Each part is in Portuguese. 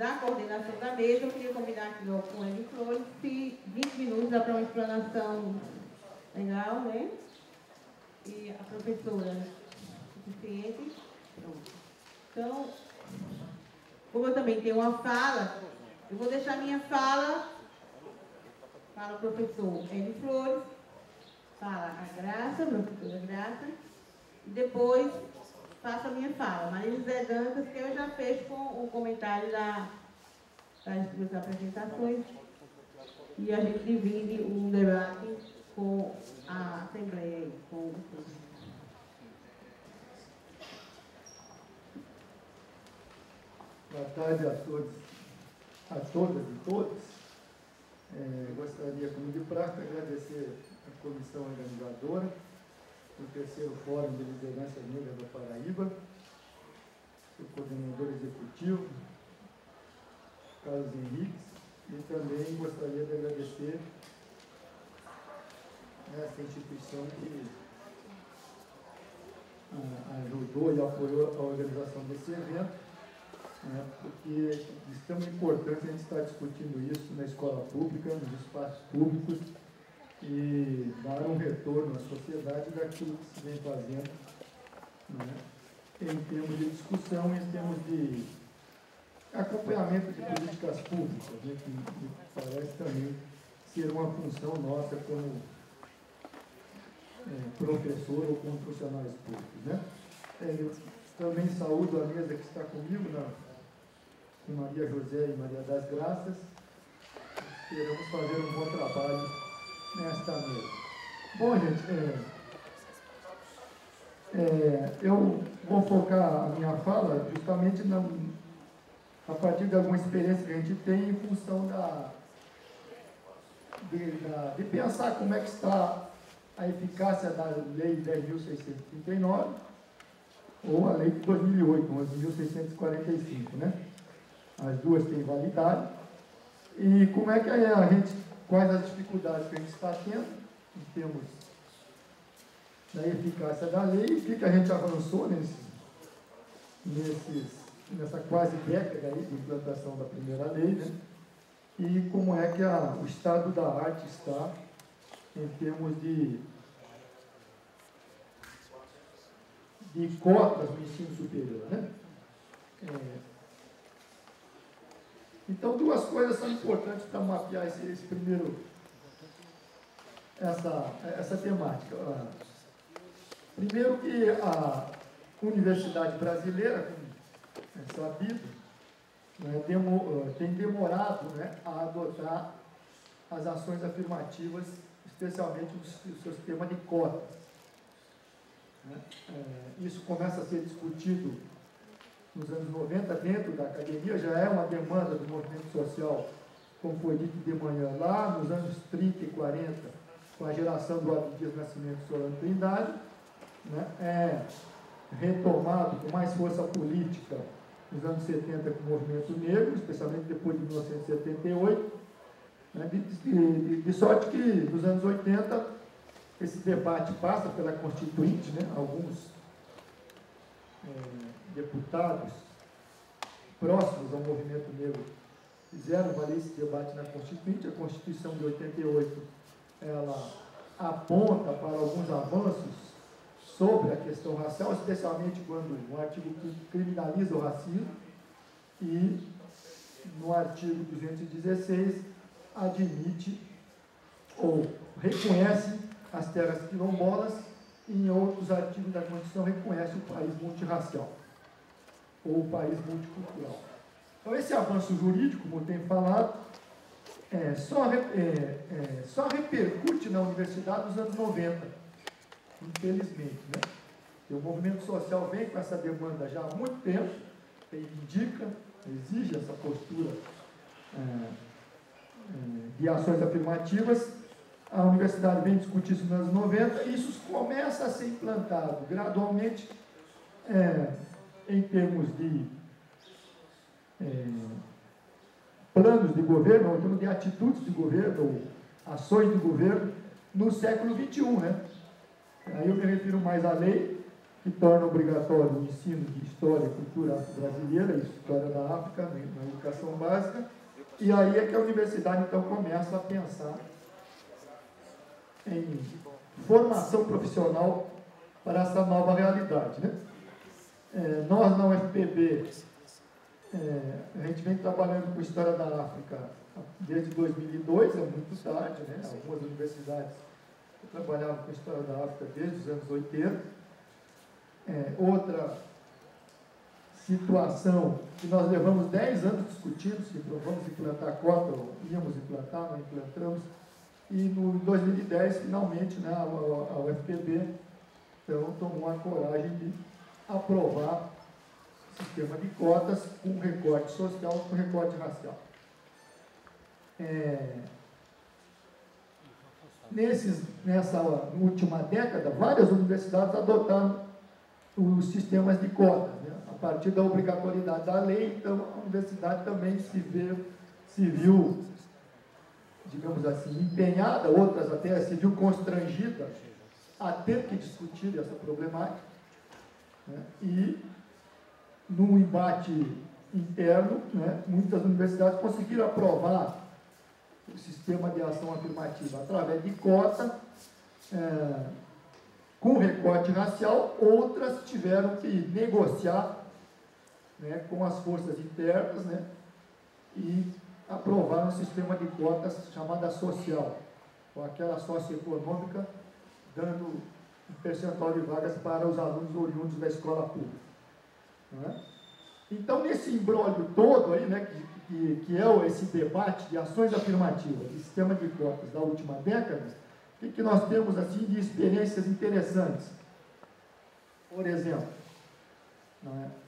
na coordenação da mesa, eu queria convidar aqui o Coelho Flores, se 20 minutos dá para uma explanação legal, né? E a professora suficiente. Pronto. Então, como eu também tenho uma fala, eu vou deixar minha fala para o professor Hélio Flores, fala a Graça, professora Graça, e depois faço a minha fala. Maria José Dantas, que eu já fecho com o comentário da, das duas apresentações, e a gente divide um debate com a Assembleia, com o Boa tarde a todos, a todas e todos. É, gostaria, como de praxe, agradecer a comissão organizadora do terceiro Fórum de Liderança Negra da Paraíba, o coordenador executivo, Carlos Henriques, e também gostaria de agradecer essa instituição que ah, ajudou e apoiou a organização desse evento né, porque de extrema importância a gente estar discutindo isso na escola pública, nos espaços públicos, e dar um retorno à sociedade daquilo que se vem fazendo, né, em termos de discussão, em termos de acompanhamento de políticas públicas, né, que, que parece também ser uma função nossa como é, professor ou como funcionários públicos. Né? É, também saúdo a mesa que está comigo na, com Maria José e Maria das Graças. Esperamos fazer um bom trabalho nesta mesa. Bom, gente, é, é, eu vou focar a minha fala justamente na, a partir de alguma experiência que a gente tem em função da de, da, de pensar como é que está a eficácia da Lei 10.639 ou a Lei de 2008, 11.645, né? As duas têm validade. E como é que a gente, quais as dificuldades que a gente está tendo em termos da eficácia da lei, o que, a gente avançou nesse, nesses, nessa quase década aí de implantação da primeira lei, né? e como é que a, o estado da arte está em termos de, de cotas no ensino superior. Né? É, então, duas coisas são importantes para mapear esse, esse primeiro, essa, essa temática. Primeiro que a universidade brasileira, como é sabido, né, demo, tem demorado né, a adotar as ações afirmativas, especialmente o seu sistema de cotas. Né. É, isso começa a ser discutido nos anos 90 dentro da academia, já é uma demanda do movimento social, como foi dito de manhã, lá nos anos 30 e 40, com a geração do Abdias Nascimento Solano Trindade, né, é retomado com mais força política nos anos 70 com o movimento negro, especialmente depois de 1978, né, de, de, de, sorte que nos anos 80 esse debate passa pela Constituinte, né, alguns é, deputados próximos ao movimento negro fizeram valer esse debate na Constituinte. A Constituição de 88 ela aponta para alguns avanços sobre a questão racial, especialmente quando o artigo criminaliza o racismo e no artigo 216 admite ou reconhece as terras quilombolas e em outros artigos da Constituição reconhece o país multirracial ou país multicultural. Então, esse avanço jurídico, como eu tenho falado, é, só, é, é, só repercute na universidade nos anos 90, infelizmente. Né? E o movimento social vem com essa demanda já há muito tempo, indica, exige essa postura é, é, de ações afirmativas. A universidade vem discutir isso nos anos 90 e isso começa a ser implantado gradualmente é, em termos de é, planos de governo, ou em termos de atitudes de governo, ou ações de governo, no século XXI. Né? Aí eu me refiro mais à lei que torna obrigatório o ensino de história e cultura brasileira história da África na educação básica. E aí é que a universidade então começa a pensar em formação profissional para essa nova realidade. Né? É, nós na UFPB, é, a gente vem trabalhando com história da África desde 2002, é muito tarde, né? algumas universidades trabalhavam com história da África desde os anos 80 é, outra situação que nós levamos 10 anos discutindo se vamos implantar cota ou íamos implantar, não implantamos, e no 2010, finalmente, né, a, a UFPB então, tomou a coragem de aprovar o sistema de cotas com recorte social com recorte racial. É, nesses, nessa última década, várias universidades adotaram os sistemas de cotas. Né? A partir da obrigatoriedade da lei, então a universidade também se, vê, se viu, digamos assim, empenhada, outras até se viu constrangida a ter que discutir essa problemática. Né? E, num embate interno, né, muitas universidades conseguiram aprovar o sistema de ação afirmativa através de cota, é, com recorte racial, outras tiveram que negociar né, com as forças internas né, e aprovar um sistema de cotas chamada social, ou aquela socioeconômica, dando um percentual de vagas para os alunos oriundos da escola pública. É? Então, nesse embrólio todo aí, né, que, que, que é esse debate de ações afirmativas, de sistema de cotas da última década, o que, que nós temos assim de experiências interessantes? Por exemplo, é?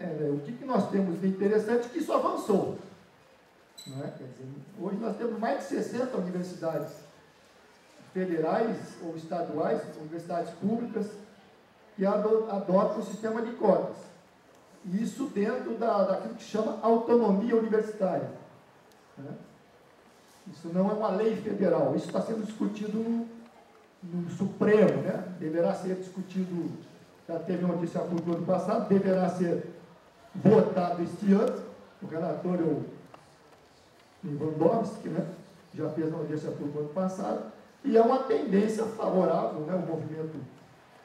É, o que, que nós temos de interessante que isso avançou? É? Dizer, hoje nós temos mais de 60 universidades federais ou estaduais, universidades públicas, que adotam o sistema de cotas. Isso dentro da, daquilo que chama autonomia universitária. Né? Isso não é uma lei federal, isso está sendo discutido no, no Supremo, né? deverá ser discutido, já teve uma notícia pública no ano passado, deverá ser votado este ano, o relator é o né? já fez uma audiência pública no ano passado, e é uma tendência favorável, né? o movimento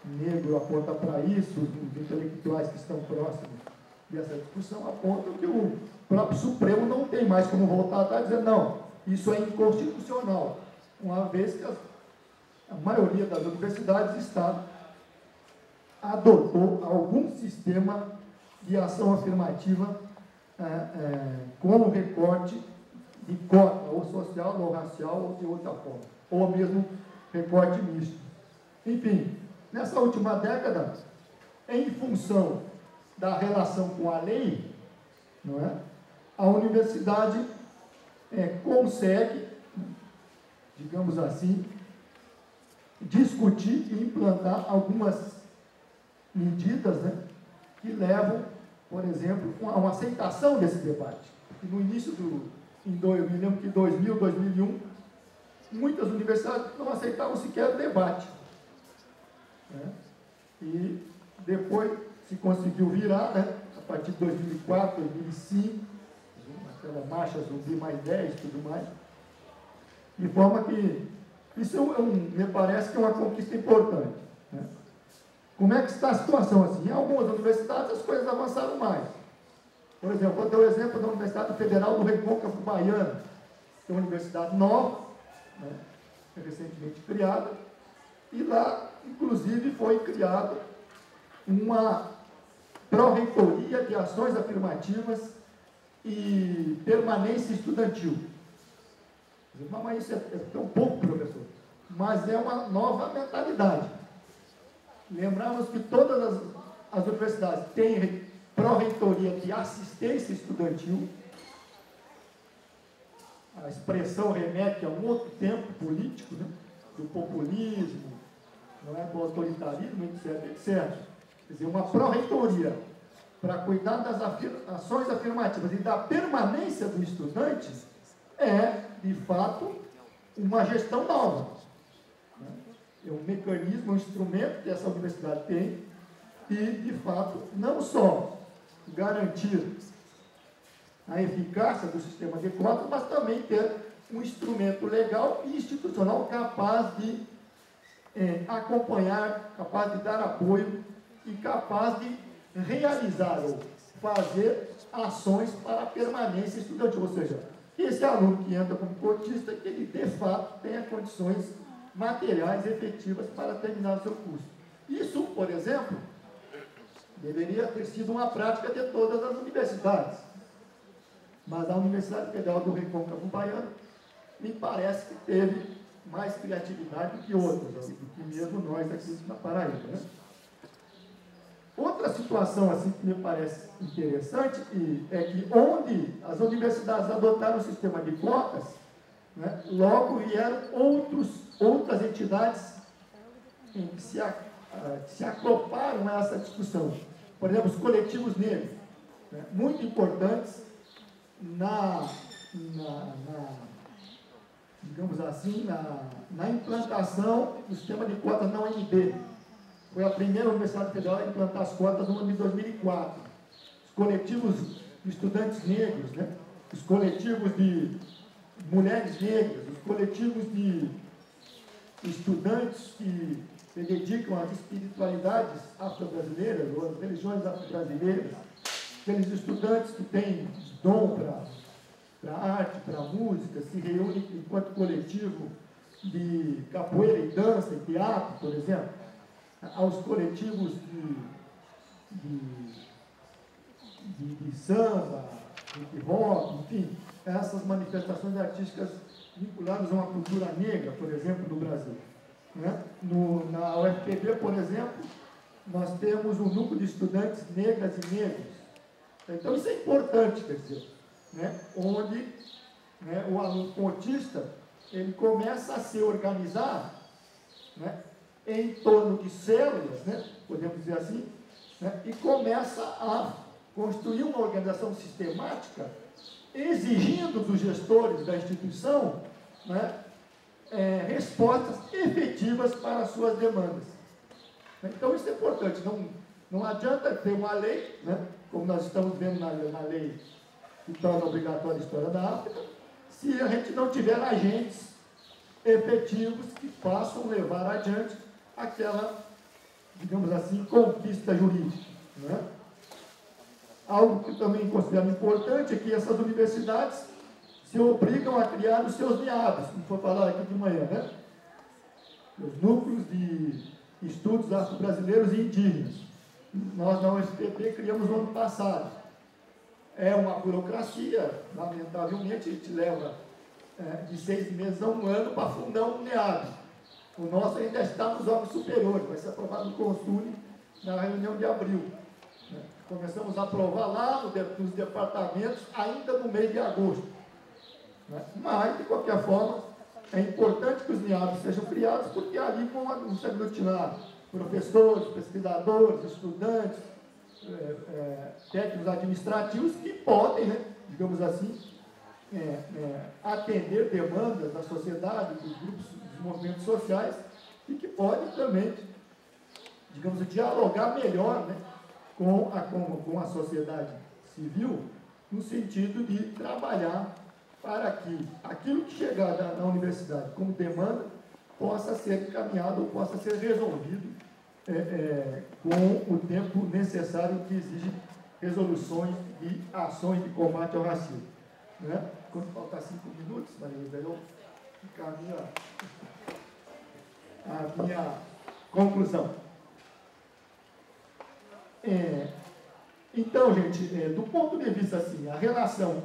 negro aponta para isso, os intelectuais que estão próximos dessa discussão apontam que o próprio Supremo não tem mais como voltar atrás dizer, não, isso é inconstitucional, uma vez que a maioria das universidades está adotou algum sistema de ação afirmativa é, é, com recorte de cota, ou social, ou racial, ou de outra forma, ou mesmo recorte misto. Enfim, nessa última década, em função da relação com a lei, não é? a universidade é, consegue, digamos assim, discutir e implantar algumas medidas né, que levam, por exemplo, a uma aceitação desse debate. E no início do, em dois, eu me lembro que 2000, 2001, muitas universidades não aceitavam sequer debate. Né? E depois se conseguiu virar, né? a partir de 2004, 2005, aquela marcha zumbi mais 10 e tudo mais. De forma que isso é um, me parece que é uma conquista importante. Né? Como é que está a situação assim? Em algumas universidades as coisas avançaram mais. Por exemplo, vou dar o exemplo da Universidade Federal do Recôncavo Baiano, que é uma universidade nova, né? recentemente criada, e lá, inclusive, foi criada uma pró-reitoria de ações afirmativas e permanência estudantil. Mas isso é, é tão pouco, professor. Mas é uma nova mentalidade. Lembramos que todas as, as universidades têm pró-reitoria de assistência estudantil. A expressão remete a um outro tempo político, né? do populismo, não é? do autoritarismo, etc, etc. Quer dizer, uma pró-reitoria para cuidar das afir ações afirmativas e da permanência do estudante é, de fato, uma gestão nova. Né? É um mecanismo, um instrumento que essa universidade tem e, de fato, não só garantir a eficácia do sistema de cotas, mas também ter um instrumento legal e institucional capaz de é, acompanhar, capaz de dar apoio e capaz de realizar ou fazer ações para a permanência estudantil, ou seja, esse aluno que entra como cotista, que ele de fato tenha condições materiais efetivas para terminar o seu curso. Isso, por exemplo, deveria ter sido uma prática de todas as universidades. Mas a Universidade Federal do Recôncavo Baiano me parece que teve mais criatividade do que outras, que mesmo nós aqui na Paraíba. Né? Outra situação assim que me parece interessante é que onde as universidades adotaram o sistema de cotas, né, logo vieram outros, outras entidades que se, a, se a essa discussão. Por exemplo, os coletivos negros, né, muito importantes na, na, na, digamos assim, na, na implantação do sistema de cotas na UNB. Foi a primeira Universidade Federal a implantar as cotas no ano de 2004. Os coletivos de estudantes negros, né? os coletivos de mulheres negras, os coletivos de estudantes que se dedicam às espiritualidades afro-brasileiras ou às religiões afro-brasileiras, aqueles estudantes que têm dom para arte, para música, se reúnem enquanto coletivo de capoeira e dança e teatro, por exemplo, aos coletivos de, de, de, de samba, hip hop, enfim, essas manifestações artísticas vinculadas a uma cultura negra, por exemplo, no Brasil. Né? No, na UFPB, por exemplo, nós temos um núcleo de estudantes negras e negros. Então, isso é importante, quer dizer, né? onde né, o aluno autista ele começa a se organizar né, em torno de células, né, podemos dizer assim, né, e começa a construir uma organização sistemática, exigindo dos gestores da instituição né, é, respostas efetivas para as suas demandas. Então isso é importante, não, não adianta ter uma lei, né, como nós estamos vendo na, na lei que torna obrigatória a história da África, se a gente não tiver agentes efetivos que possam levar adiante aquela, digamos assim, conquista jurídica. Né? Algo que também considero importante é que essas universidades se obrigam a criar os seus NIABs, como foi falado aqui de manhã, né? Os núcleos de estudos afro-brasileiros e indígenas. Nós na UFPP criamos no ano passado. É uma burocracia, lamentavelmente, a gente leva é, de seis meses a um ano para fundar um NEAB. O nosso ainda está nos órgãos superiores, vai ser aprovado no Consul na reunião de abril. Né? Começamos a aprovar lá nos departamentos ainda no mês de agosto. Né? Mas, de qualquer forma, é importante que os NIABs sejam criados, porque ali vão se aglutinar professores, pesquisadores, estudantes, é, é, técnicos administrativos que podem, né, digamos assim, é, é atender demandas da sociedade, dos grupos dos movimentos sociais e que pode também, digamos, dialogar melhor né, com, a, com, com a sociedade civil, no sentido de trabalhar para que aquilo que chegar na, na universidade como demanda possa ser encaminhado ou possa ser resolvido é, é, com o tempo necessário que exige resoluções e ações de combate ao racismo. Né? Quando faltar cinco minutos, Maria eu encaminho a minha conclusão. É, então, gente, é, do ponto de vista assim, a relação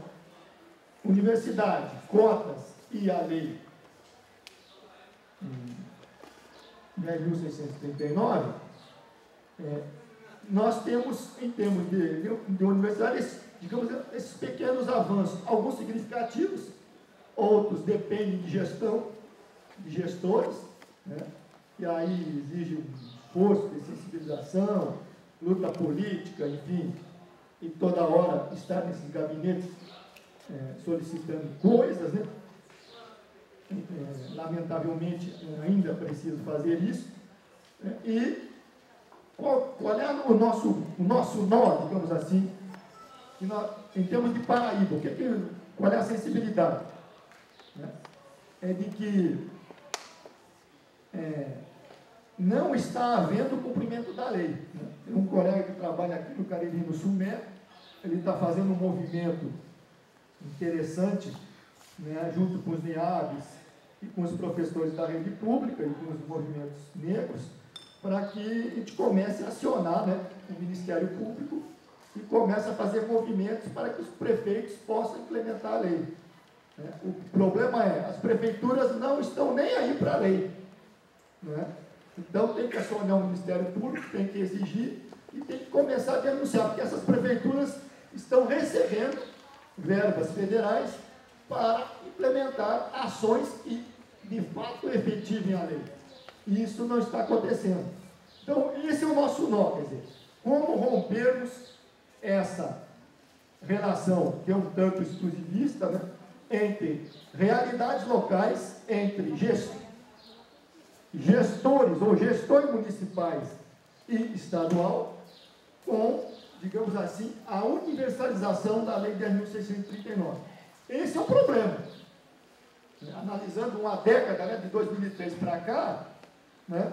universidade, cotas e a lei 10.639, é, nós temos, em termos de, de, digamos, esses pequenos avanços, alguns significativos, outros dependem de gestão, de gestores, né? e aí exige um esforço de sensibilização, luta política, enfim, e toda hora estar nesses gabinetes é, solicitando coisas, né? É, lamentavelmente ainda preciso fazer isso, né? e qual, qual é o nosso, o nosso nó, digamos assim, em termos de Paraíba, o que, qual é a sensibilidade? Né? É de que é, não está havendo cumprimento da lei. Né? Tem um colega que trabalha aqui no Cariri, no Sumé, ele está fazendo um movimento interessante, né, junto com os NIABs e com os professores da rede pública e com os movimentos negros, para que a gente comece a acionar né, o Ministério Público e comece a fazer movimentos para que os prefeitos possam implementar a lei. Né? O problema é, as prefeituras não estão nem aí para a lei. Né? Então tem que acionar o Ministério Público, tem que exigir e tem que começar a denunciar, porque essas prefeituras estão recebendo verbas federais para implementar ações que de fato efetivem a lei. E isso não está acontecendo. Então, esse é o nosso nó, quer dizer, como rompermos essa relação que é um tanto exclusivista, né, entre realidades locais, entre gestores ou gestores municipais e estadual, com, digamos assim, a universalização da Lei 10.639. Esse é o problema. Analisando uma década, né, de 2003 para cá, né,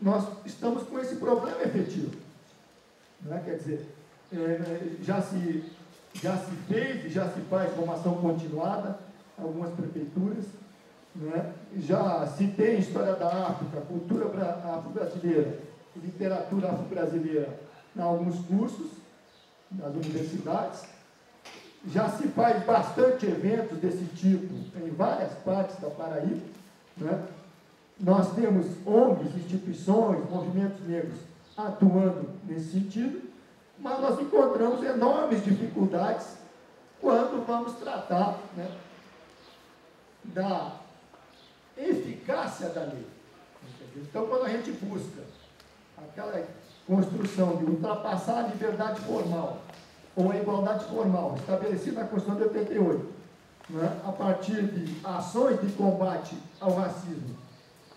nós estamos com esse problema efetivo. Né? Quer dizer, é, já, se, já se fez e já se faz formação continuada, algumas prefeituras, né? já se tem história da África, cultura afro-brasileira, literatura afro-brasileira em alguns cursos das universidades, já se faz bastante eventos desse tipo em várias partes da Paraíba. Né? Nós temos ONGs, instituições, movimentos negros atuando nesse sentido, mas nós encontramos enormes dificuldades quando vamos tratar né, da eficácia da lei. Então, quando a gente busca aquela construção de ultrapassar a liberdade formal ou a igualdade formal estabelecida na Constituição de 88, né, a partir de ações de combate ao racismo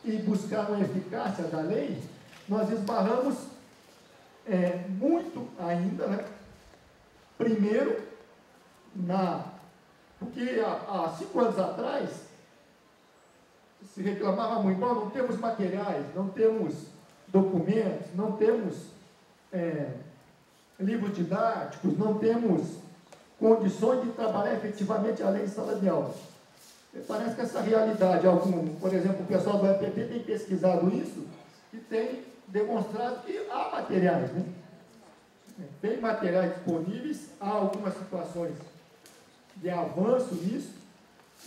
e buscar uma eficácia da lei, nós esbarramos é, muito ainda, né? primeiro, na, porque há, há cinco anos atrás se reclamava muito, não temos materiais, não temos documentos, não temos é, livros didáticos, não temos condições de trabalhar efetivamente a lei sala de aula. Parece que essa realidade, algum, por exemplo, o pessoal do EPP tem pesquisado isso e tem demonstrado que há materiais, né? Tem materiais disponíveis, há algumas situações de avanço nisso,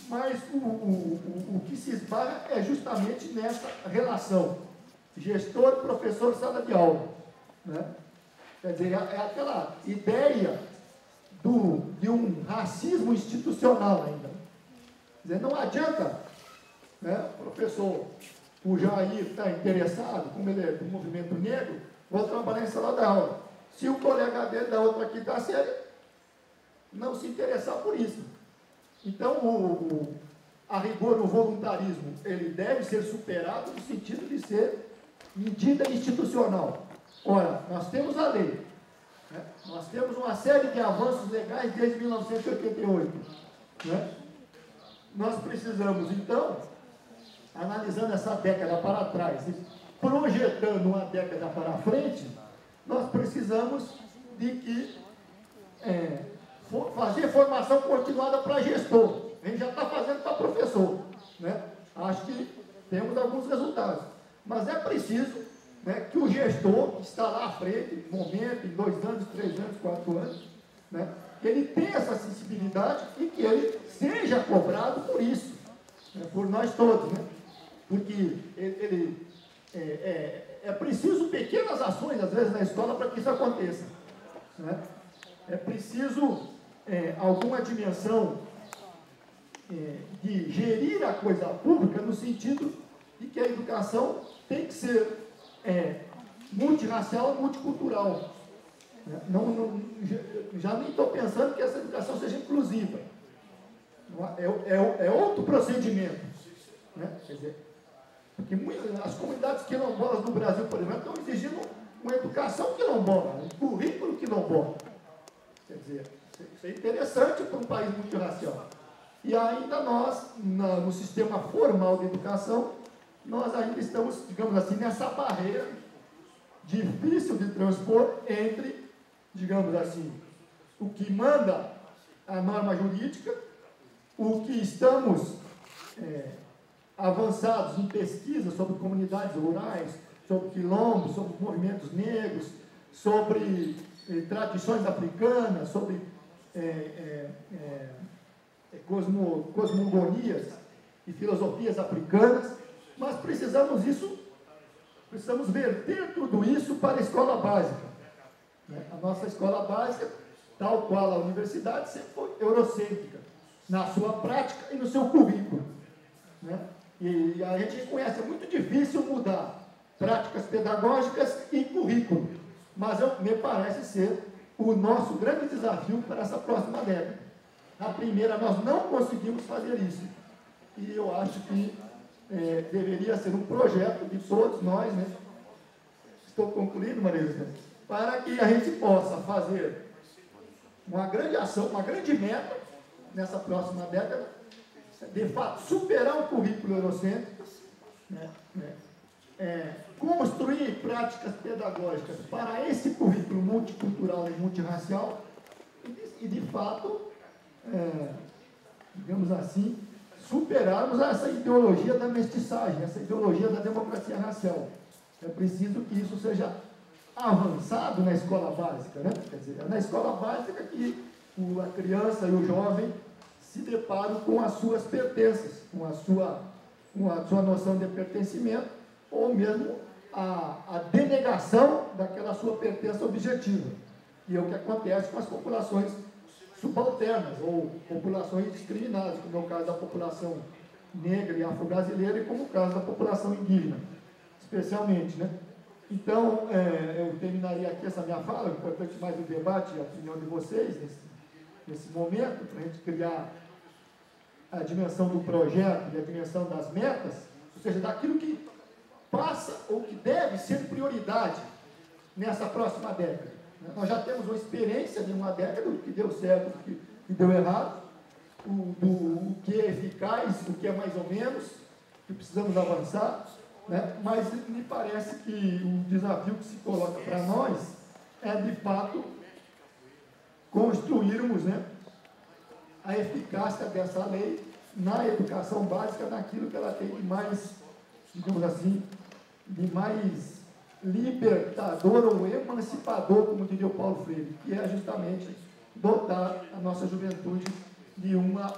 mas o, o, o, o que se esbarra é justamente nessa relação gestor, professor, sala de aula. Né? Quer dizer, é, é aquela ideia do, de um racismo institucional ainda. Quer dizer, não adianta né, professor o Jair está interessado, como ele é do movimento negro, vou trabalhar em sala de aula. Se o colega dele da outra quinta série não se interessar por isso. Então, o, a rigor, o voluntarismo, ele deve ser superado no sentido de ser medida institucional. Ora, nós temos a lei, né? nós temos uma série de avanços legais desde 1988. Né? Nós precisamos, então, analisando essa década para trás e projetando uma década para frente, nós precisamos de que é, fazer formação continuada para gestor. A gente já está fazendo para professor. Né? Acho que temos alguns resultados. Mas é preciso né, que o gestor que está lá à frente, momento, em dois anos, três anos, quatro anos, né, ele tenha essa sensibilidade e que ele seja cobrado por isso, né, por nós todos. Né? porque ele, ele é, é, é, preciso pequenas ações, às vezes, na escola para que isso aconteça. Né? É preciso é, alguma dimensão é, de gerir a coisa pública no sentido de que a educação tem que ser é, multirracial e multicultural. Né? Não, não, já nem estou pensando que essa educação seja inclusiva. É, é, é outro procedimento. Né? Quer dizer, porque muitas, as comunidades quilombolas do Brasil, por exemplo, estão exigindo uma educação quilombola, um currículo quilombola. Quer dizer, isso é interessante para um país multirracial. E ainda nós, na, no sistema formal de educação, nós ainda estamos, digamos assim, nessa barreira difícil de transpor entre, digamos assim, o que manda a norma jurídica, o que estamos é, avançados em pesquisa sobre comunidades rurais, sobre quilombos, sobre movimentos negros, sobre eh, tradições africanas, sobre é, cosmo, cosmogonias e filosofias africanas, mas precisamos isso, precisamos verter tudo isso para a escola básica. Né? A nossa escola básica, tal qual a universidade, sempre foi eurocêntrica, na sua prática e no seu currículo. Né? E a gente conhece, é muito difícil mudar práticas pedagógicas e currículo. Mas eu, me parece ser o nosso grande desafio para essa próxima década. Na primeira, nós não conseguimos fazer isso. E eu acho que é, deveria ser um projeto de todos nós, né? Estou concluindo, Maria José, para que a gente possa fazer uma grande ação, uma grande meta nessa próxima década, de fato, superar o currículo eurocêntrico, né? né? é, construir práticas pedagógicas para esse currículo multicultural e multirracial e, de, e de fato, é, digamos assim, superarmos essa ideologia da mestiçagem, essa ideologia da democracia racial. É preciso que isso seja avançado na escola básica, né? Quer dizer, é na escola básica que a criança e o jovem se deparam com as suas pertenças, com a sua, com a sua noção de pertencimento ou mesmo a, a denegação daquela sua pertença objetiva. E é o que acontece com as populações subalternas ou populações discriminadas, como é o caso da população negra e afro-brasileira e como o caso da população indígena, especialmente, né? Então, é, eu terminaria aqui essa minha fala, importante mais o debate e a opinião de vocês nesse, nesse momento, para a gente criar a dimensão do projeto e a dimensão das metas, ou seja, daquilo que passa ou que deve ser prioridade nessa próxima década. Nós já temos uma experiência de uma década do que deu certo, do que, que deu errado, o, do, o que é eficaz, o que é mais ou menos, que precisamos avançar, né? mas me parece que o desafio que se coloca para nós é, de fato, construirmos né, a eficácia dessa lei na educação básica, naquilo que ela tem de mais, digamos assim, de mais libertador ou emancipador, como diria o Paulo Freire, que é justamente dotar a nossa juventude de uma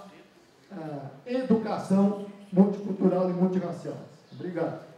uh, educação multicultural e multirracial. Obrigado.